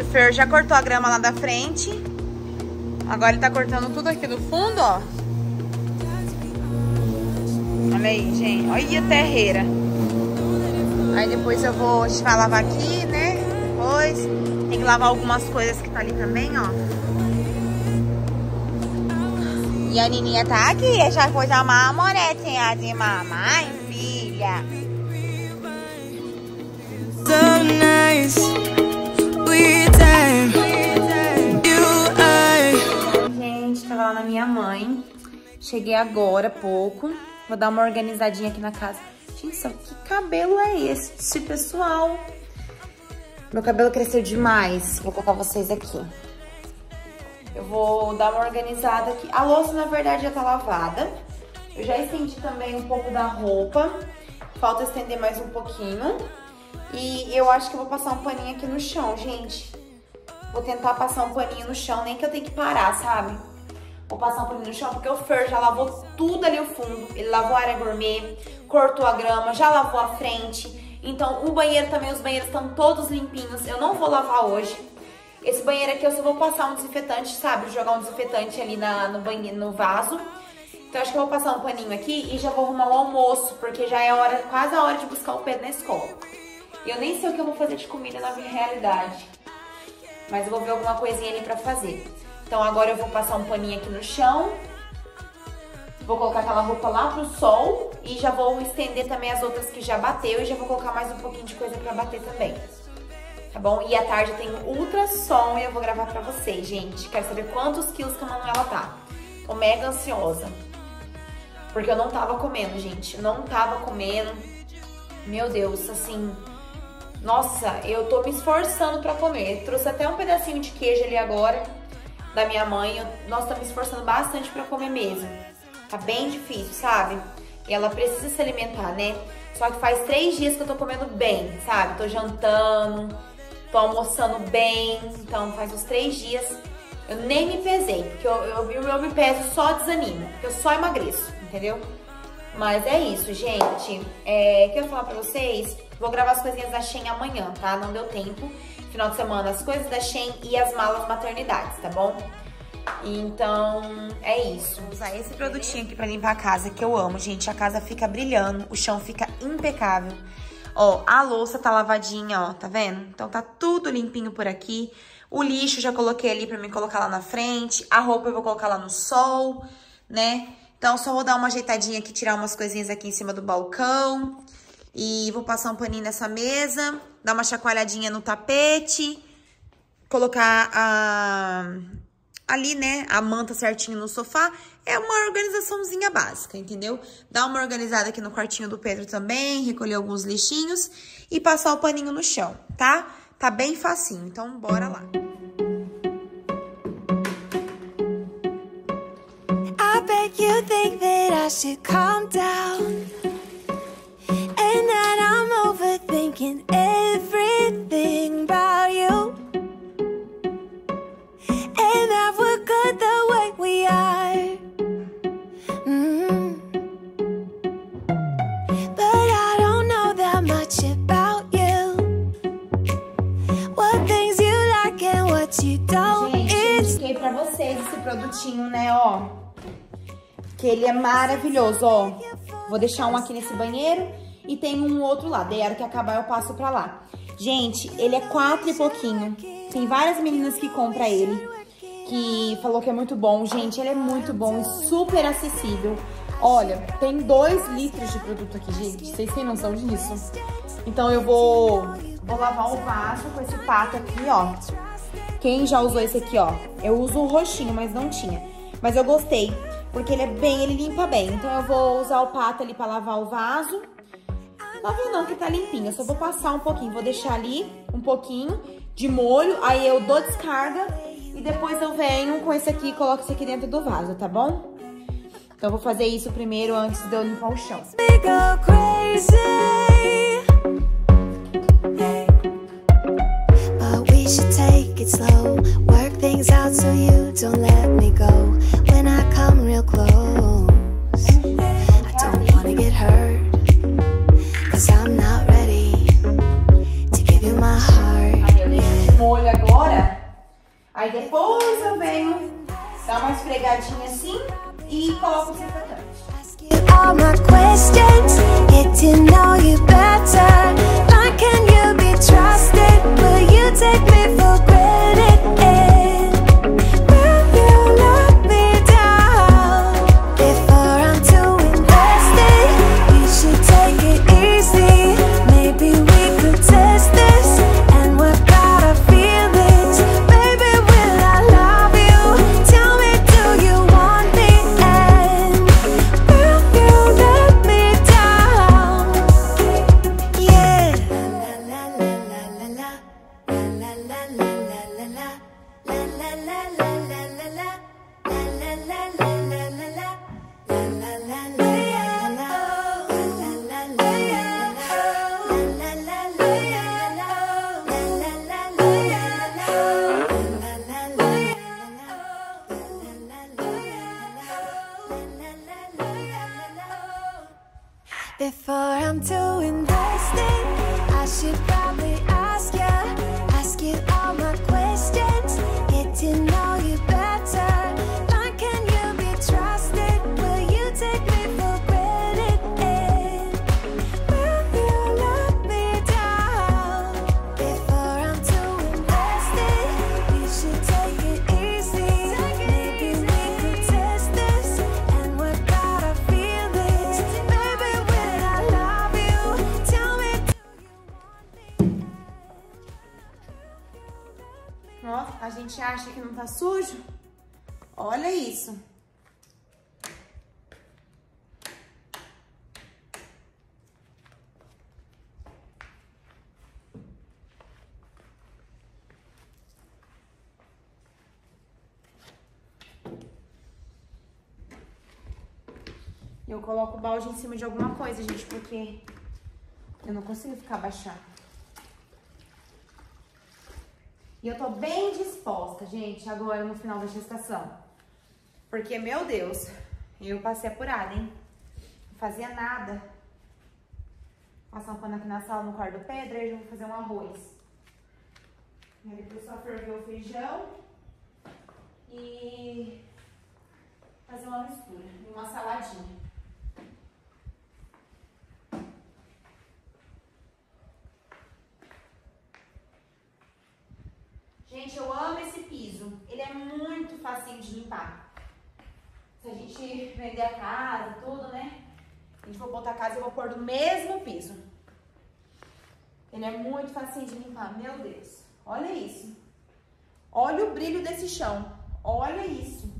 O Fer já cortou a grama lá da frente. Agora ele tá cortando tudo aqui do fundo, ó. Olha aí, gente. Olha a terreira. Aí depois eu vou, a gente vai lavar aqui, né? Depois tem que lavar algumas coisas que tá ali também, ó. E a Nininha tá aqui, essa coisa uma amoretinha de mamãe, filha. So nice, Cheguei agora, há pouco. Vou dar uma organizadinha aqui na casa. Gente, só que cabelo é esse, pessoal? Meu cabelo cresceu demais. Vou colocar vocês aqui. Eu vou dar uma organizada aqui. A louça, na verdade, já tá lavada. Eu já estendi também um pouco da roupa. Falta estender mais um pouquinho. E eu acho que eu vou passar um paninho aqui no chão, gente. Vou tentar passar um paninho no chão, nem que eu tenha que parar, sabe? Vou passar um paninho no chão, porque o Fer já lavou tudo ali o fundo. Ele lavou a área gourmet, cortou a grama, já lavou a frente. Então, o banheiro também, os banheiros estão todos limpinhos. Eu não vou lavar hoje. Esse banheiro aqui eu só vou passar um desinfetante, sabe? Jogar um desinfetante ali na, no banheiro, no vaso. Então acho que eu vou passar um paninho aqui e já vou arrumar o almoço, porque já é hora, quase a hora de buscar o Pedro na escola. E eu nem sei o que eu vou fazer de comida na minha realidade. Mas eu vou ver alguma coisinha ali pra fazer. Então agora eu vou passar um paninho aqui no chão. Vou colocar aquela roupa lá pro sol e já vou estender também as outras que já bateu e já vou colocar mais um pouquinho de coisa pra bater também tá bom? E à tarde tem ultrassom e eu vou gravar pra vocês, gente. Quero saber quantos quilos que a Manuela tá. Tô mega ansiosa. Porque eu não tava comendo, gente. Não tava comendo. Meu Deus, assim... Nossa, eu tô me esforçando pra comer. Trouxe até um pedacinho de queijo ali agora, da minha mãe. Eu, nós estamos esforçando bastante pra comer mesmo. Tá bem difícil, sabe? E ela precisa se alimentar, né? Só que faz três dias que eu tô comendo bem, sabe? Tô jantando, tô almoçando bem, então faz uns três dias. Eu nem me pesei, porque eu, eu, eu, eu me peso só desanimo, porque eu só emagreço, entendeu? Mas é isso, gente. É, que eu falar pra vocês? Vou gravar as coisinhas da Shein amanhã, tá? Não deu tempo. Final de semana, as coisas da Shein e as malas maternidades, tá bom? Então, é isso. Vou usar esse produtinho aqui pra limpar a casa, que eu amo, gente. A casa fica brilhando, o chão fica impecável. Ó, a louça tá lavadinha, ó, tá vendo? Então tá tudo limpinho por aqui. O lixo já coloquei ali pra mim colocar lá na frente. A roupa eu vou colocar lá no sol, né? Então só vou dar uma ajeitadinha aqui, tirar umas coisinhas aqui em cima do balcão. E vou passar um paninho nessa mesa, dar uma chacoalhadinha no tapete, colocar a, ali, né, a manta certinho no sofá, é uma organizaçãozinha básica, entendeu? Dar uma organizada aqui no quartinho do Pedro também, recolher alguns lixinhos e passar o paninho no chão, tá? Tá bem facinho, então bora lá. I bet you think that I should calm down And that I'm overthinking everything about you And that we're good the way we are. Mm. But I don't know that much about you. What things you like and what you don't. Gente, eu indiquei pra vocês esse produtinho, né, ó. Que ele é maravilhoso, ó. Vou deixar um aqui nesse banheiro e tem um outro lá. Daí a hora que acabar eu passo pra lá. Gente, ele é quatro e pouquinho. Tem várias meninas que compram ele. Que falou que é muito bom. Gente, ele é muito bom e super acessível. Olha, tem dois litros de produto aqui, gente. Vocês têm noção disso? Então eu vou, vou lavar o vaso com esse pato aqui, ó. Quem já usou esse aqui, ó? Eu uso o roxinho, mas não tinha. Mas eu gostei, porque ele é bem, ele limpa bem. Então eu vou usar o pato ali pra lavar o vaso. Lavar não, que tá limpinho. Eu só vou passar um pouquinho, vou deixar ali um pouquinho de molho. Aí eu dou descarga e depois eu venho com esse aqui e coloco esse aqui dentro do vaso, tá bom? Então eu vou fazer isso primeiro antes de eu limpar o chão. But we should take it slow. things out so you don't let me go when I come real close. I don't wanna get hurt, cause I'm not ready to give you my heart. Eu deixo o molho agora, aí depois eu venho, dá uma esfregadinha assim e coloco você. Ask you all my questions, get to know you better. Why can you be trusted? Will you take me for granted? Eu coloco o balde em cima de alguma coisa, gente, porque eu não consigo ficar abaixado. E eu tô bem disposta, gente, agora no final da gestação. Porque, meu Deus, eu passei apurada, hein? Não fazia nada. Passar um pano aqui na sala, no quarto do Pedro, aí eu vou fazer um arroz. E aí depois só ferver o feijão e fazer uma mistura e uma saladinha. Gente, eu amo esse piso. Ele é muito facinho de limpar. Se a gente vender a casa, tudo, né? A gente for botar a casa, eu vou pôr do mesmo piso. Ele é muito facinho de limpar. Meu Deus. Olha isso. Olha o brilho desse chão. Olha isso.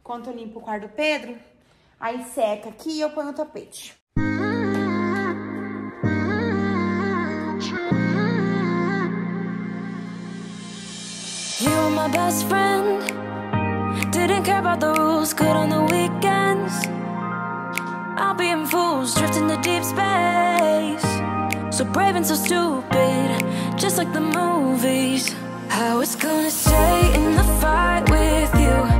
Enquanto eu limpo o quarto do Pedro, aí seca aqui e eu ponho o tapete. My best friend. Didn't care about the rules, good on the weekends. I'll be in fools, drifting to deep space. So brave and so stupid, just like the movies. I was gonna stay in the fight with you.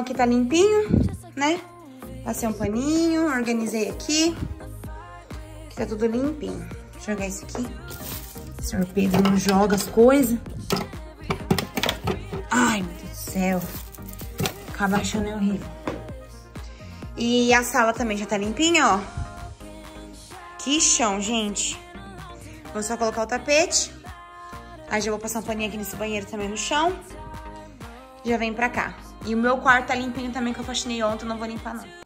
Aqui tá limpinho. Né? Passei um paninho, organizei aqui. Aqui tá tudo limpinho. Vou jogar isso aqui. O senhor Pedro não joga as coisas. Ai, meu Deus do céu. Ficar baixando é horrível. E a sala também já tá limpinha, ó. Que chão, gente. Vou só colocar o tapete. Aí já vou passar um paninho aqui nesse banheiro também no chão. Já vem pra cá. E o meu quarto tá limpinho também, que eu faxinei ontem, não vou limpar não.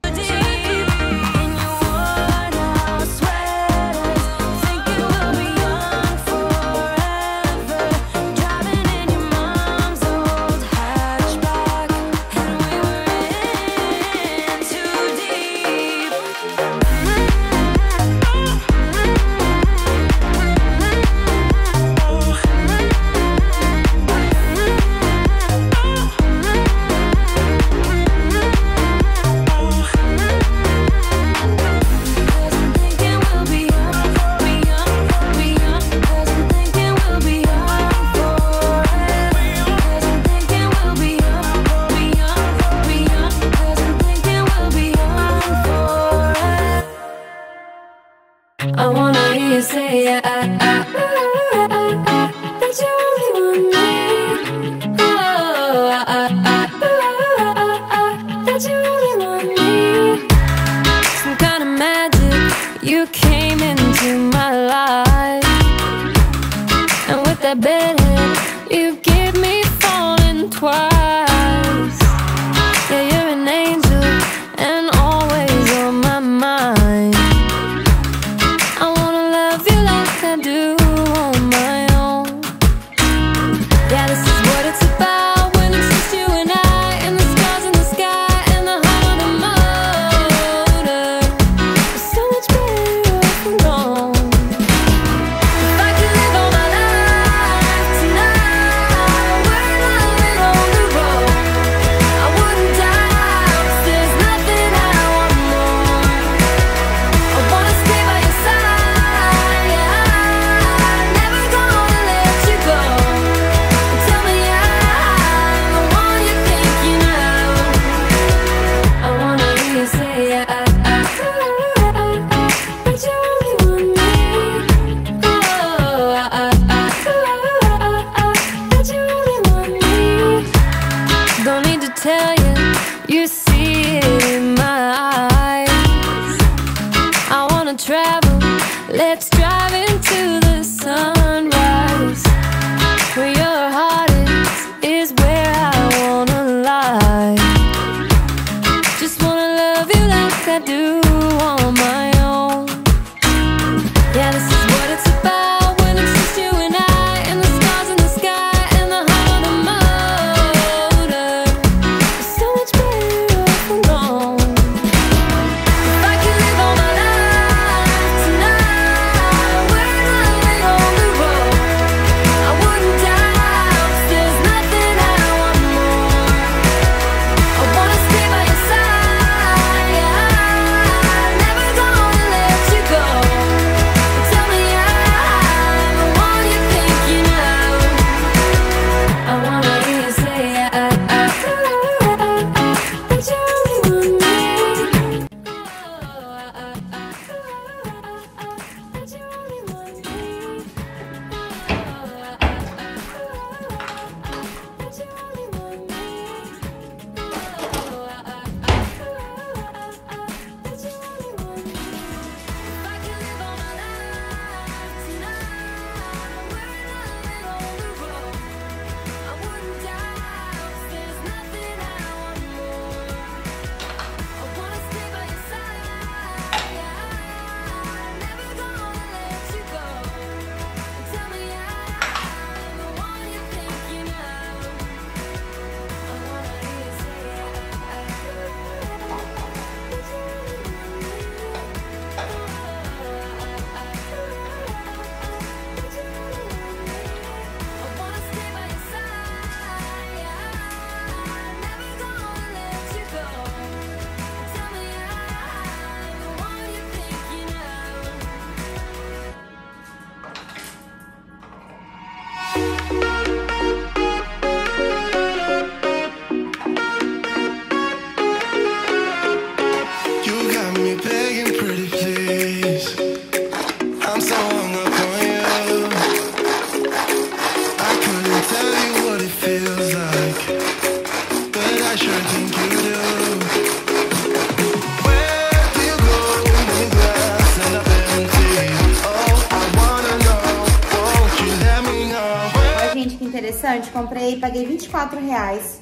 Reais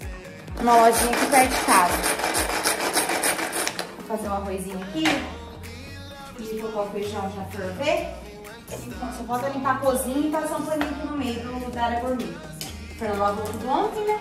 numa lojinha aqui perto de casa. Vou fazer um arrozinho aqui e colocar o feijão já ferver. Só falta limpar a cozinha e passar um paninho aqui no meio do, da área gourmet. Fernando lavou tudo ontem, né?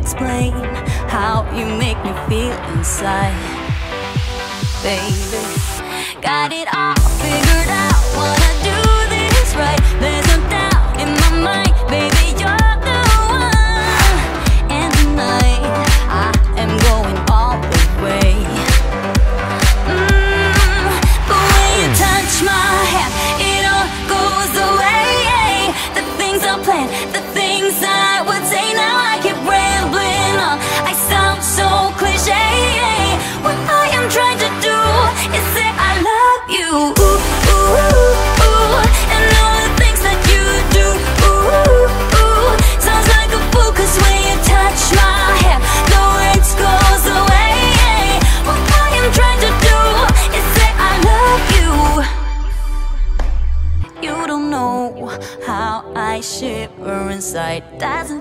Explain how you make me feel inside, baby. Got it all figured out. Wanna do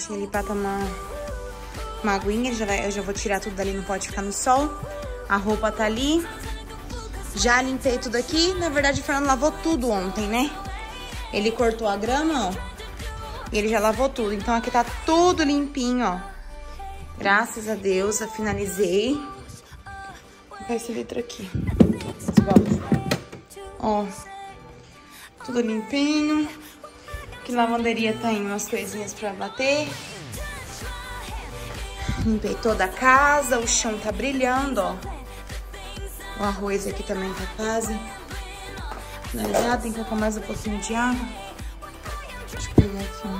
plantinha ali pra tomar uma aguinha. Já vai, eu já vou tirar tudo dali, não pode ficar no sol. A roupa tá ali. Já limpei tudo aqui. Na verdade, o Fernando lavou tudo ontem, né? Ele cortou a grama, ó. E ele já lavou tudo. Então aqui tá tudo limpinho, ó. Graças a Deus, eu finalizei. Vou esse litro aqui. Ó. Tudo limpinho. Que lavanderia tem umas coisinhas pra bater. Limpei toda a casa, o chão tá brilhando, ó. O arroz aqui também tá quase finalizado. Tem que colocar mais um pouquinho de água. Deixa eu pegar aqui, ó.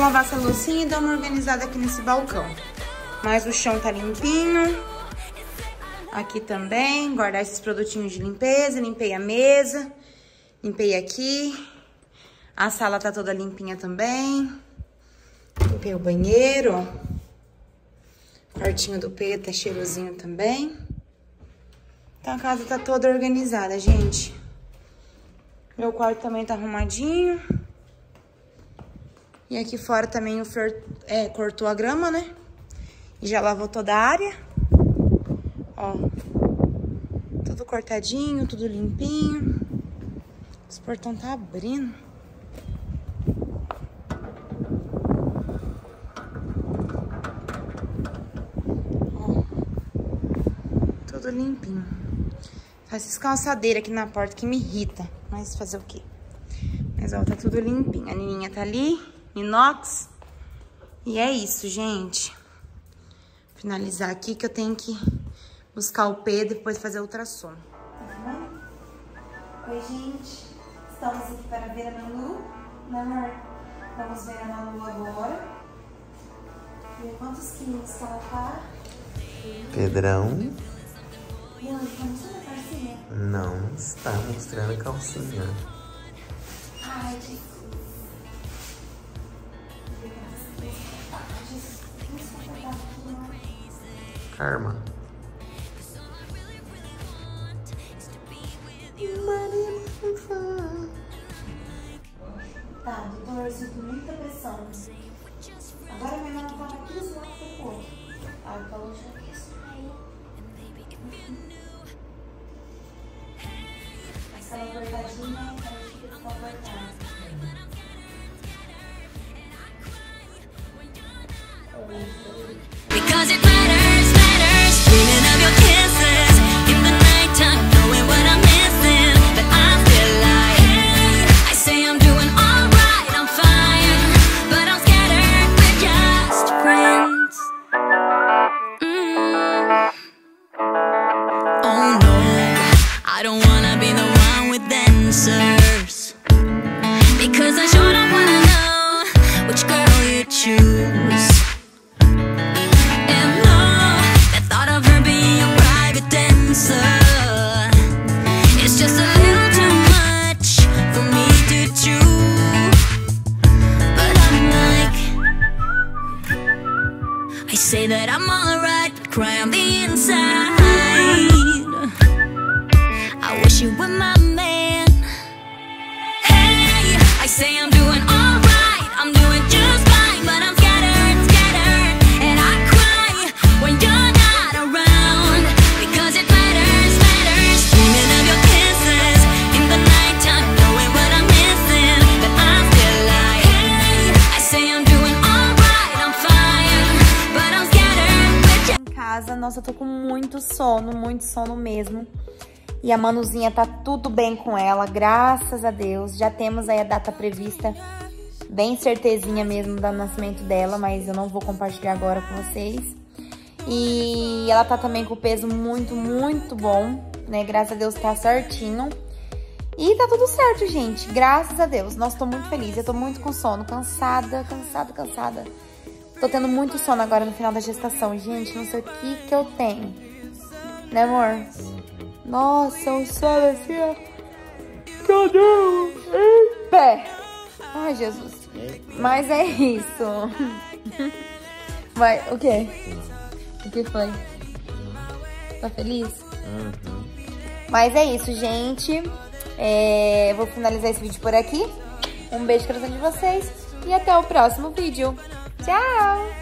Lavar essa loucinha e dar uma organizada aqui nesse balcão. Mas o chão tá limpinho. Aqui também, guardar esses produtinhos de limpeza. Limpei a mesa, limpei aqui. A sala tá toda limpinha também. Limpei o banheiro, ó. Quartinho do Pedro tá cheirosinho também. Então a casa tá toda organizada, gente. Meu quarto também tá arrumadinho. E aqui fora também o Fer é, cortou a grama, né? E já lavou toda a área. Ó. Tudo cortadinho, tudo limpinho. Esse portão tá abrindo. Ó. Tudo limpinho. Faz esses calçadeiras aqui na porta que me irrita. Mas fazer o quê? Mas ó, tá tudo limpinho. A Nininha tá ali, inox. E é isso, gente. Finalizar aqui que eu tenho que buscar o Pedro e depois fazer ultrassom. Oi, gente. Estamos aqui para ver a Manu. Né, amor? Vamos ver a Manu agora. Ver quantos quilos que ela tá. Pedrão Mano, tá mostrando a calcinha? não está mostrando a calcinha. Ai, Jesus. Karma. Tá, doutor, eu sinto muita pressão. Agora minha mão tá aqui do lado do corpo. Ah, então eu já aí. Aquela apertadinha, então a gente fica apertada. Sono, muito sono mesmo. E a Manuzinha tá tudo bem com ela, graças a Deus. Já temos aí a data prevista, bem certezinha mesmo do nascimento dela, mas eu não vou compartilhar agora com vocês. E ela tá também com o peso muito, muito bom, né? Graças a Deus tá certinho. E tá tudo certo, gente. Graças a Deus. Nossa, tô muito feliz. Eu tô muito com sono, cansada, cansada, cansada. Tô tendo muito sono agora no final da gestação, gente. Não sei o que que eu tenho. Né, amor? Nossa, o sono assim, ó. Cadê o pé? Ai, Jesus. Mas é isso. Vai, o quê? O que foi? Tá feliz? Mas é isso, gente. É, vou finalizar esse vídeo por aqui. Um beijo no coração de vocês. E até o próximo vídeo. Tchau!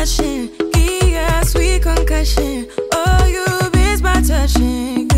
touching, give us sweet concussion. Oh, you be my touching.